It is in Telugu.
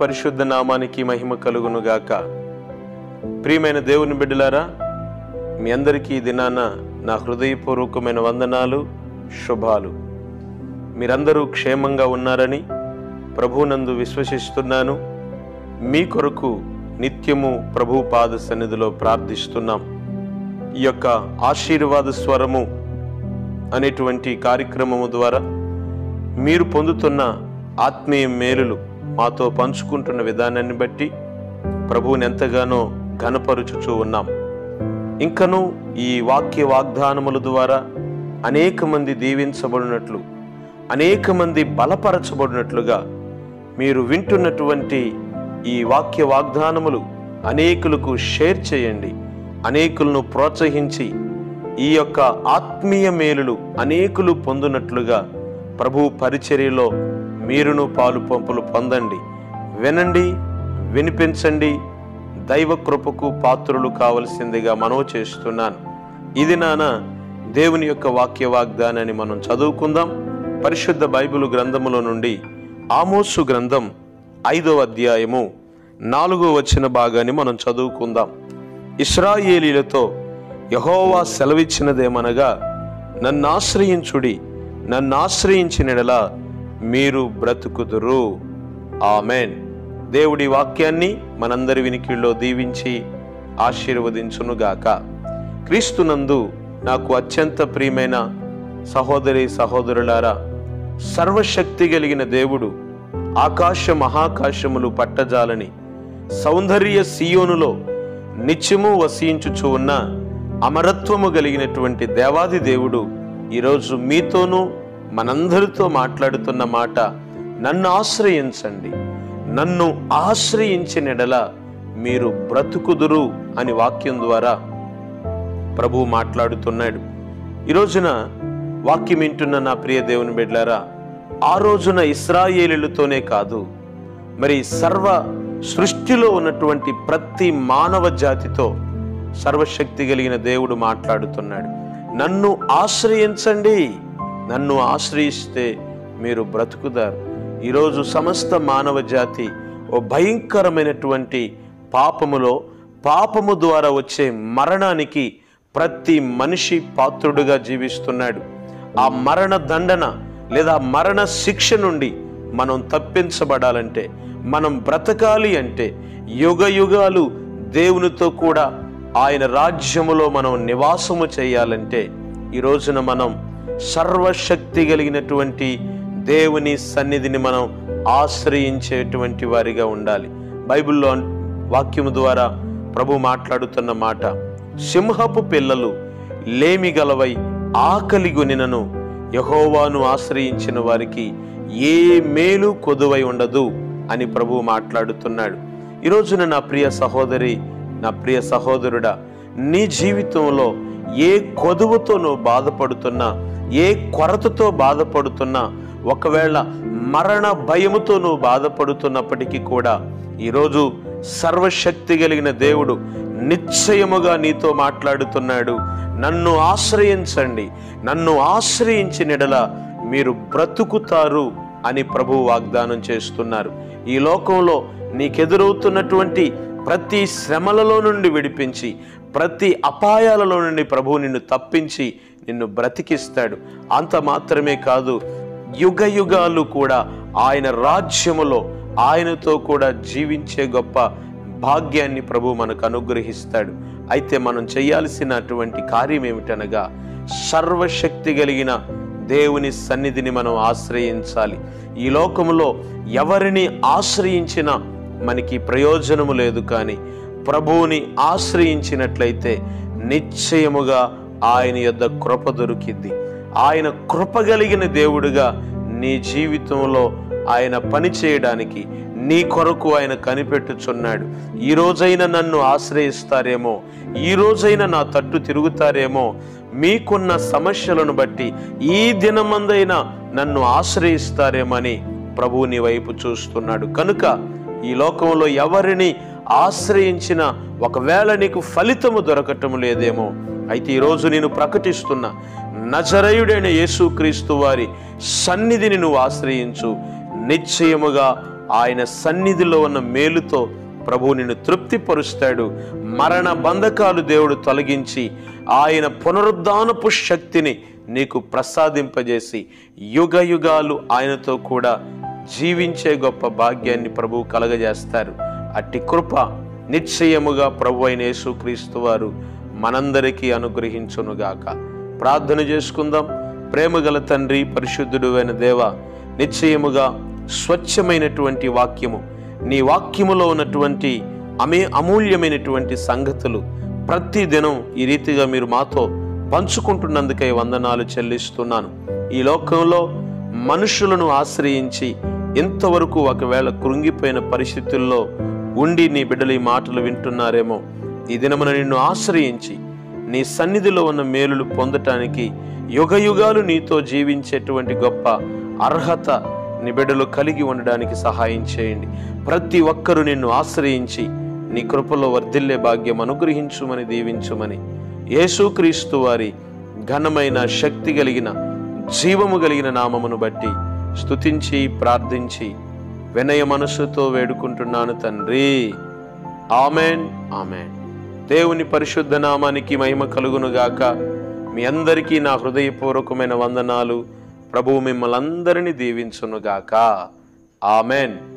పరిశుద్ధ నామానికి మహిమ కలుగును గాక ప్రియమైన దేవుని బిడ్డలారా మీ అందరికీ ఈ దినాన నా హృదయపూర్వకమైన వందనాలు శుభాలు. మీరందరూ క్షేమంగా ఉన్నారని ప్రభునందు విశ్వసిస్తున్నాను. మీ కొరకు నిత్యము ప్రభు పాద సన్నిధిలో ప్రార్థిస్తున్నాం. ఈ యొక్క ఆశీర్వాద స్వరము అనేటువంటి కార్యక్రమము ద్వారా మీరు పొందుతున్న ఆత్మీయ మేలులు మాతో పంచుకుంటున్న విధానాన్ని బట్టి ప్రభువుని ఎంతగానో ఘనపరుచుచూ ఉన్నాం. ఇంకను ఈ వాక్య వాగ్దానముల ద్వారా అనేక మంది దీవించబడినట్లు అనేక మంది బలపరచబడినట్లుగా మీరు వింటున్నటువంటి ఈ వాక్య వాగ్దానములు అనేకులకు షేర్ చేయండి అనేకులను ప్రోత్సహించి ఈ యొక్క ఆత్మీయ మేలులు అనేకులు పొందినట్లుగా ప్రభు పరిచర్యలో మీరును పాలు పంపులు పొందండి. వినండి వినిపించండి. దైవ కృపకు పాత్రులు కావలసిందిగా మనవి చేస్తున్నాను. ఇది నాన్న దేవుని యొక్క వాక్య వాగ్దానాన్ని మనం చదువుకుందాం. పరిశుద్ధ బైబిల్ గ్రంథములో నుండి ఆమోసు గ్రంథం ఐదో అధ్యాయము నాలుగో వచ్చిన భాగాన్ని మనం చదువుకుందాం. ఇస్రాయేలీలతో యహోవా సెలవిచ్చినదేమనగా నన్ను ఆశ్రయించుడి నన్ను ఆశ్రయించినలా మీరు బ్రతుకుదురు. ఆమెన్. దేవుడి వాక్యాన్ని మనందరి వినికిల్లో దీవించి ఆశీర్వదించునుగాక. క్రీస్తునందు నాకు అత్యంత ప్రియమైన సహోదరి సహోదరులారా సర్వశక్తి కలిగిన దేవుడు ఆకాశ మహాకాశములు పట్టజాలని సౌందర్య సియోనులో నిత్యము వసించుచు ఉన్న అమరత్వము కలిగినటువంటి దేవాది దేవుడు ఈరోజు మీతోనూ మనందరితో మాట్లాడుతున్న మాట నన్ను ఆశ్రయించండి. నన్ను ఆశ్రయించిన ఎడల మీరు బ్రతుకుదురు అని వాక్యం ద్వారా ప్రభు మాట్లాడుతున్నాడు. ఈ రోజున వాక్యం వింటున్న నా ప్రియ దేవుని బిడ్లారా ఆ రోజున ఇస్రాయేలులతోనే కాదు మరి సర్వ సృష్టిలో ఉన్నటువంటి ప్రతి మానవ జాతితో సర్వశక్తి కలిగిన దేవుడు మాట్లాడుతున్నాడు. నన్ను ఆశ్రయించండి. నన్ను ఆశ్రయిస్తే మీరు బ్రతుకుతారు. ఈరోజు సమస్త మానవ జాతి ఓ భయంకరమైనటువంటి పాపములో పాపము ద్వారా వచ్చే మరణానికి ప్రతి మనిషి పాత్రుడుగా జీవిస్తున్నాడు. ఆ మరణ దండన లేదా మరణ శిక్ష నుండి మనం తప్పించబడాలంటే మనం బ్రతకాలి అంటే యుగ యుగాలు దేవునితో కూడా ఆయన రాజ్యములో మనం నివాసము చేయాలంటే ఈ రోజున మనం సర్వశక్తి కలిగినటువంటి దేవుని సన్నిధిని మనం ఆశ్రయించేటువంటి వారిగా ఉండాలి. బైబిల్లో వాక్యము ద్వారా ప్రభు మాట్లాడుతున్న మాట సింహపు పిల్లలు లేమి గలవై ఆకలి గొనినను యహోవాను ఆశ్రయించిన వారికి ఏ మేలు కొదువై ఉండదు అని ప్రభు మాట్లాడుతున్నాడు. ఈరోజున నా ప్రియ సహోదరి నా ప్రియ సహోదరుడా నీ జీవితంలో ఏ కొదువుతో నువ్వు బాధపడుతున్నా ఏ కొరతతో బాధపడుతున్నా ఒకవేళ మరణ భయముతో నువ్వు బాధపడుతున్నప్పటికీ కూడా ఈరోజు సర్వశక్తి కలిగిన దేవుడు నిశ్చయముగా నీతో మాట్లాడుతున్నాడు. నన్ను ఆశ్రయించండి. నన్ను ఆశ్రయించినడల మీరు బ్రతుకుతారు అని ప్రభు వాగ్దానం చేస్తున్నారు. ఈ లోకంలో నీకెదురవుతున్నటువంటి ప్రతి శ్రమలలో నుండి విడిపించి ప్రతి అపాయాలలో నుండి ప్రభు నిన్ను తప్పించి నిన్ను బ్రతికిస్తాడు. అంత మాత్రమే కాదు యుగ యుగాలు కూడా ఆయన రాజ్యములో ఆయనతో కూడా జీవించే గొప్ప భాగ్యాన్ని ప్రభు మనకు అనుగ్రహిస్తాడు. అయితే మనం చేయాల్సినటువంటి కార్యం ఏమిటనగా సర్వశక్తి కలిగిన దేవుని సన్నిధిని మనం ఆశ్రయించాలి. ఈ లోకంలో ఎవరిని ఆశ్రయించినా మనకి ప్రయోజనము లేదు కానీ ప్రభువుని ఆశ్రయించినట్లయితే నిశ్చయముగా ఆయన యొద్ద కృప దొరికింది. ఆయన కృప కలిగిన దేవుడుగా నీ జీవితంలో ఆయన పని చేయడానికి నీ కొరకు ఆయన కనిపెట్టుచున్నాడు. ఈ రోజైనా నన్ను ఆశ్రయిస్తారేమో ఈ రోజైనా నా తట్టు తిరుగుతారేమో మీకున్న సమస్యలను బట్టి ఈ దినమందైనా నన్ను ఆశ్రయిస్తారేమని ప్రభువు నీ వైపు చూస్తున్నాడు. కనుక ఈ లోకంలో ఎవరిని ఆశ్రయించిన ఒకవేళ నీకు ఫలితము దొరకటం లేదేమో. అయితే ఈరోజు నేను ప్రకటిస్తున్న నజరయుడైన యేసుక్రీస్తు వారి సన్నిధిని నువ్వు ఆశ్రయించు. నిశ్చయముగా ఆయన సన్నిధిలో ఉన్న మేలుతో ప్రభు నిన్ను తృప్తిపరుస్తాడు. మరణ బంధకాలు దేవుడు తొలగించి ఆయన పునరుద్ధానపు శక్తిని నీకు ప్రసాదింపజేసి యుగ యుగాలు ఆయనతో కూడా జీవించే గొప్ప భాగ్యాన్ని ప్రభువు కలగజేస్తారు. అట్టి కృప నిశ్చయముగా ప్రభు అయిన యేసుక్రీస్తు వారు మనందరికీ అనుగ్రహించునుగాక. ప్రార్థన చేసుకుందాం. ప్రేమగల తండ్రి పరిశుద్ధుడు అయిన దేవ నిశ్చయముగా స్వచ్ఛమైనటువంటి వాక్యము నీ వాక్యములో ఉన్నటువంటి అమే అమూల్యమైనటువంటి సంగతులు ప్రతి దినం ఈ రీతిగా మీరు మాతో పంచుకుంటున్నందుకై వందనాలు చెల్లిస్తున్నాను. ఈ లోకంలో మనుషులను ఆశ్రయించి ఇంతవరకు ఒకవేళ కృంగిపోయిన పరిస్థితుల్లో ఉండి నీ బిడ్డలు ఈ మాటలు వింటున్నారేమో ఈ దినమున నిన్ను ఆశ్రయించి నీ సన్నిధిలో ఉన్న మేలులు పొందటానికి యుగ యుగాలు నీతో జీవించేటువంటి గొప్ప అర్హత నీ బిడ్డలు కలిగి ఉండడానికి సహాయం చేయండి. ప్రతి ఒక్కరూ నిన్ను ఆశ్రయించి నీ కృపలో వర్ధిల్లే భాగ్యం అనుగ్రహించుమని దీవించుమని. యేసుక్రీస్తు వారి ఘనమైన శక్తి కలిగిన జీవము కలిగిన నామమును బట్టి స్తుతించి ప్రార్థించి వినయ మనసుతో వేడుకుంటున్నాను తండ్రి. ఆమెన్ ఆమెన్. దేవుని పరిశుద్ధ నామానికి మహిమ కలుగునుగాక. మీ అందరికీ నా హృదయపూర్వకమైన వందనాలు. ప్రభువు మిమ్మల్ని అందరినీ దీవించునుగాక. ఆమెన్.